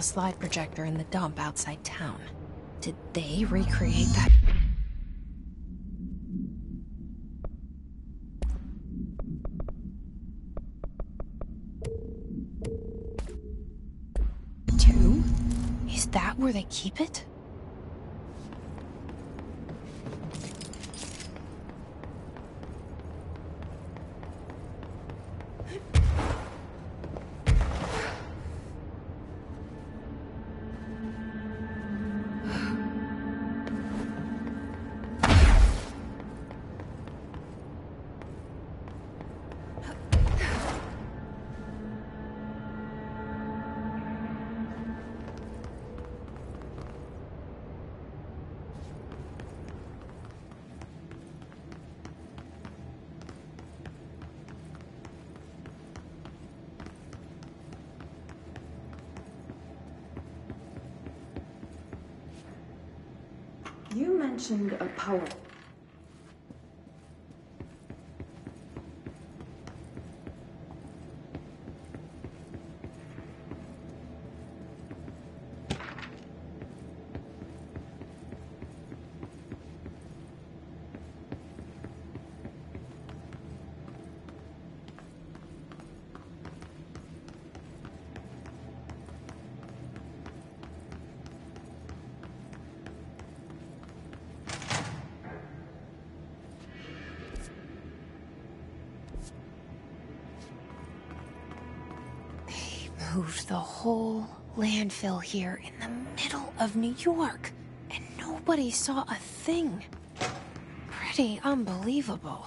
the slide projector in the dump outside town. Did they recreate that? Two? Is that where they keep it? Mentioned a poem. Moved the whole landfill here in the middle of New York, and nobody saw a thing. Pretty unbelievable.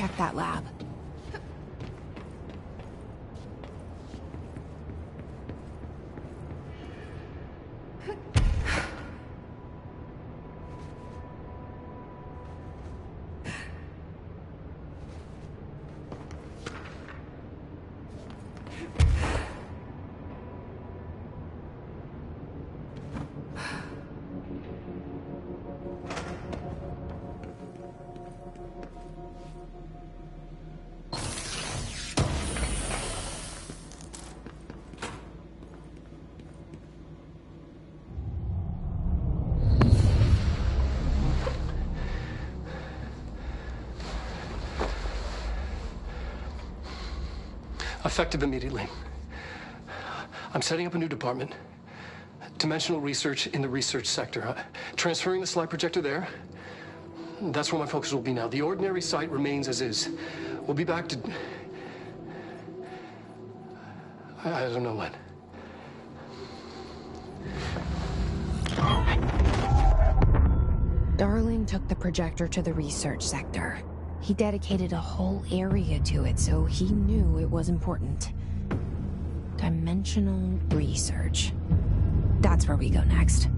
check that lab. Effective immediately. I'm setting up a new department. Dimensional research in the research sector. Uh, transferring the slide projector there. That's where my focus will be now. The ordinary site remains as is. We'll be back to... I, I don't know when. Darling took the projector to the research sector. He dedicated a whole area to it, so he knew it was important. Dimensional research. That's where we go next.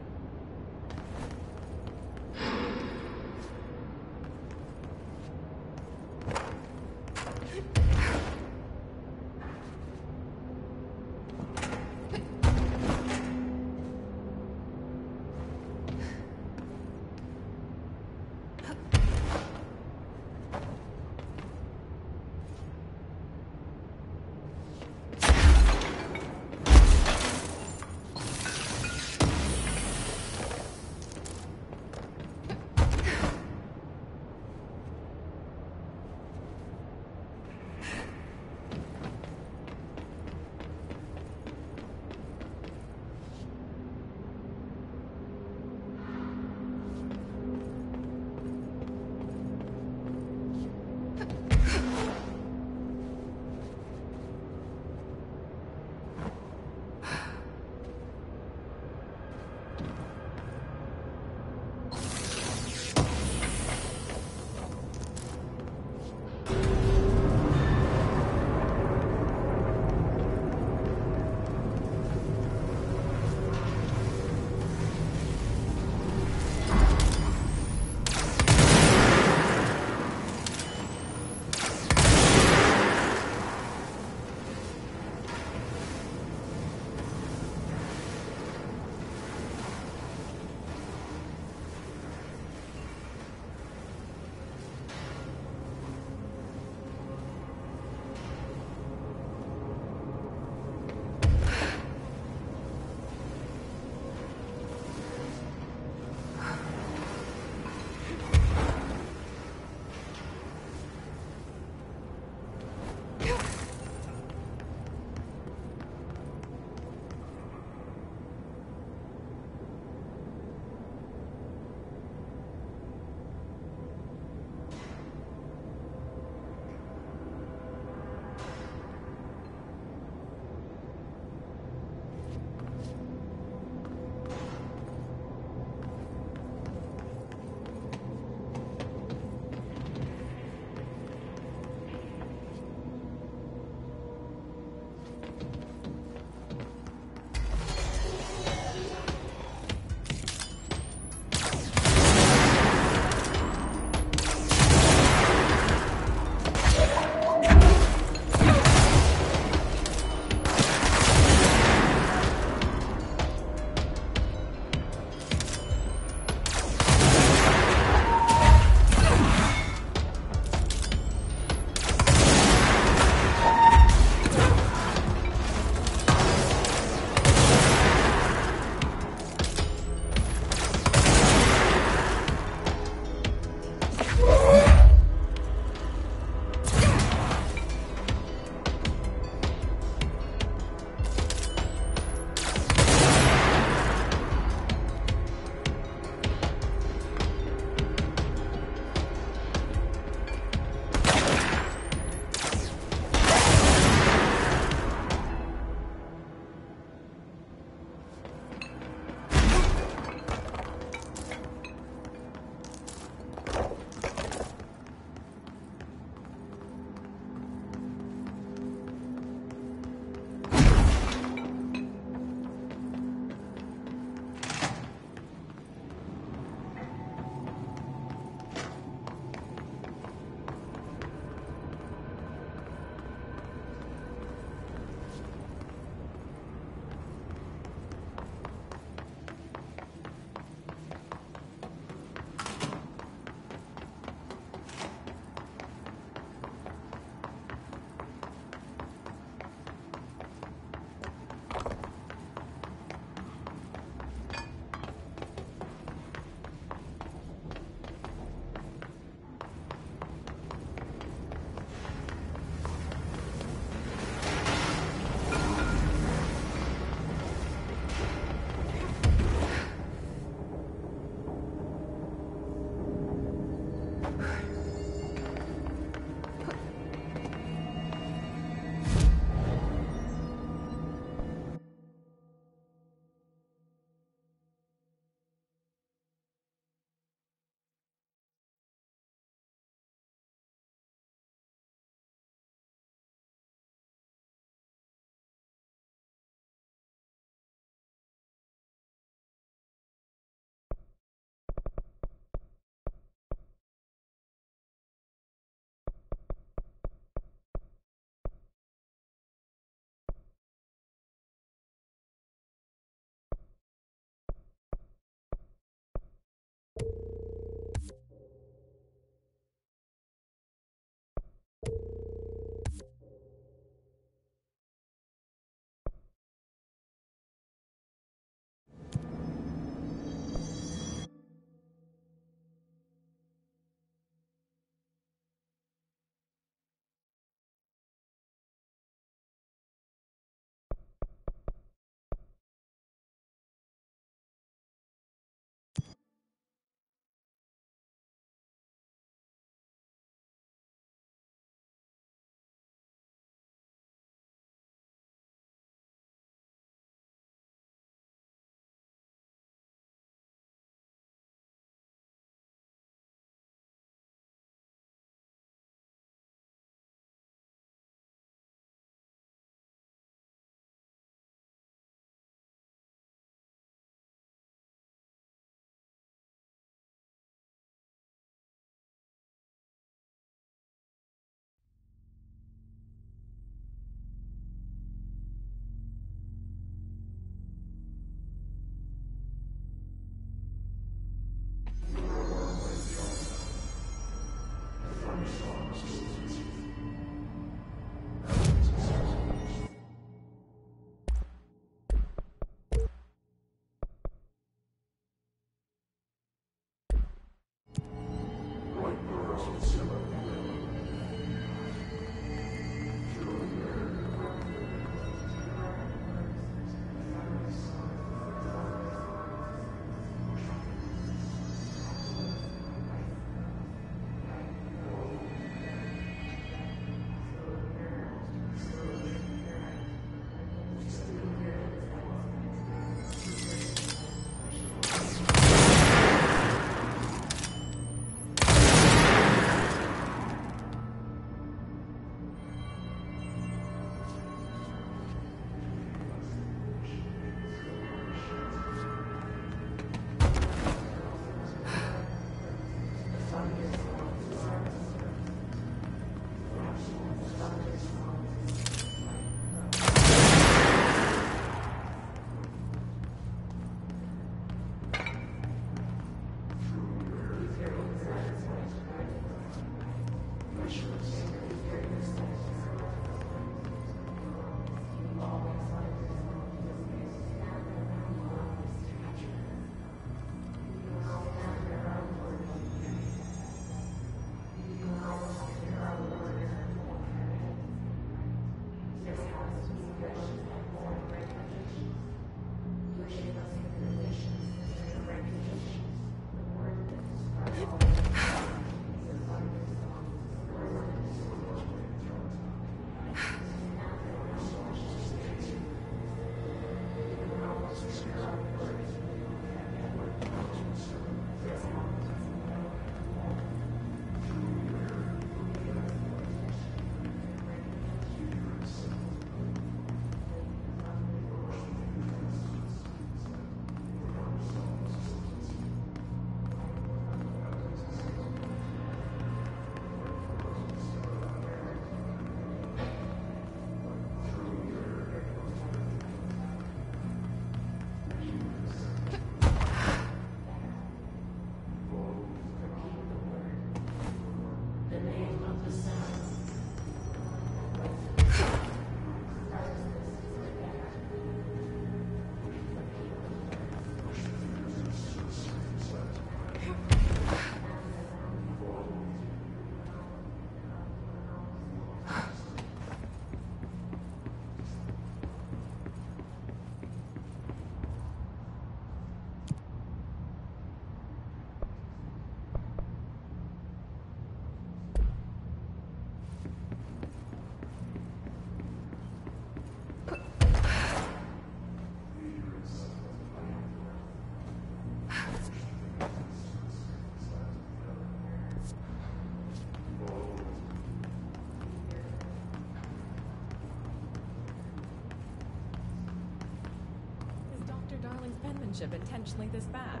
Penmanship intentionally this bad?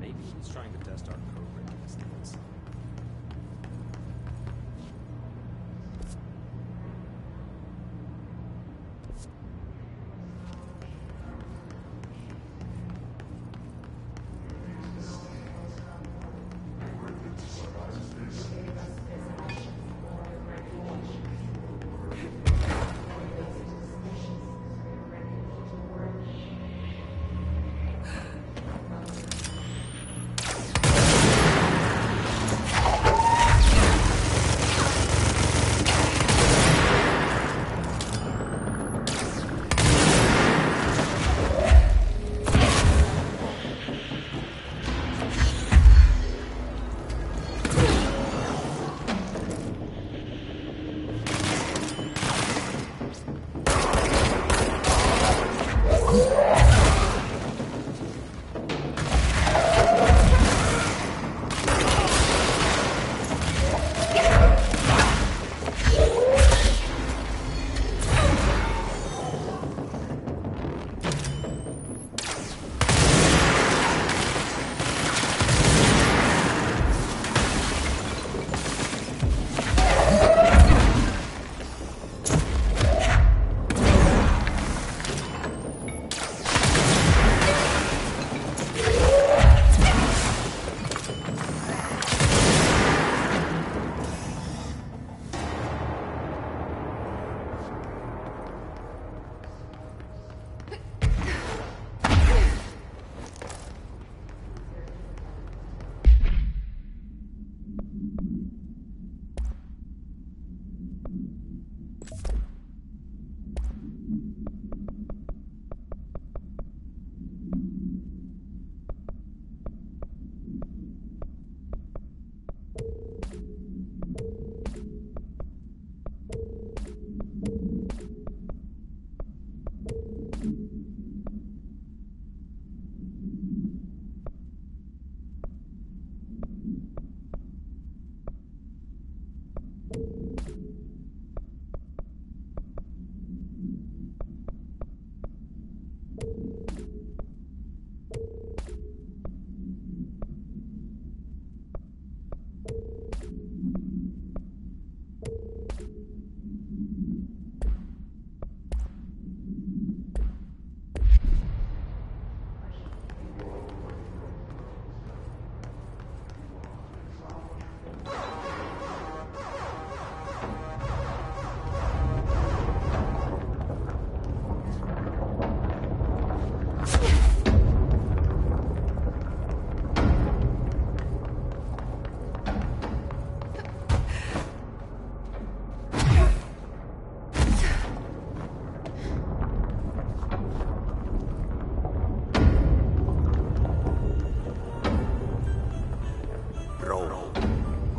Maybe he's trying to test our breaking skills.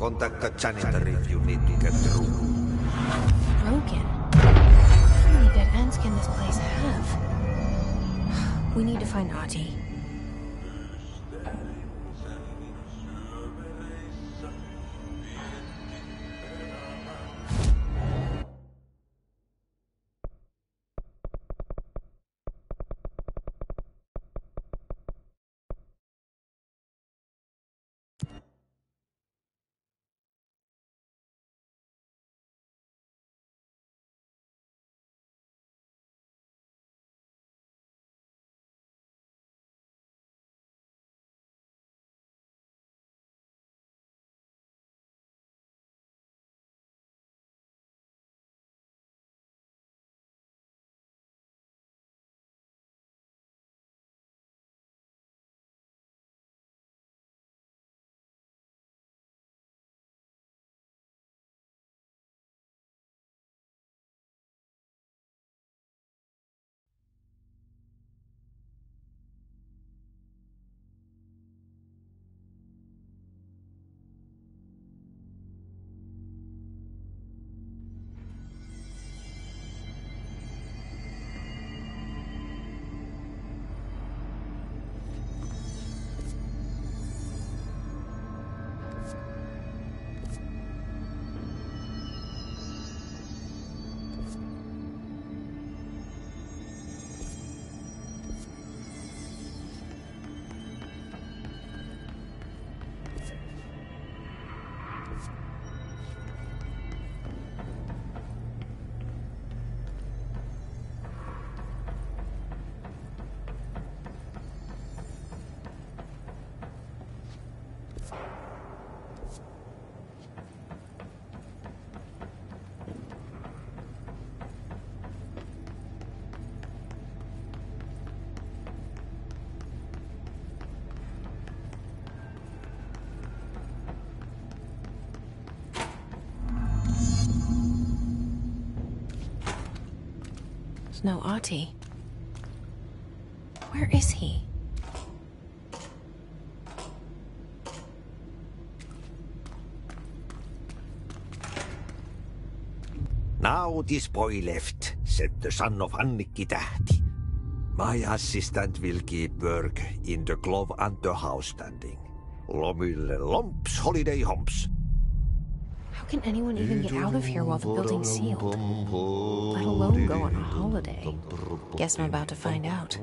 Contact the janitor if you need to get through. Broken. How many dead ends can this place have? We need to find Ahti. No Ahti. Where is he? Now this boy left, said the son of Annikki Tähti. My assistant will keep work in the glove and the house standing. Lomille lomps, holiday humps. How can anyone even get out of here while the building's sealed? Let alone go on a holiday. Guess I'm about to find out.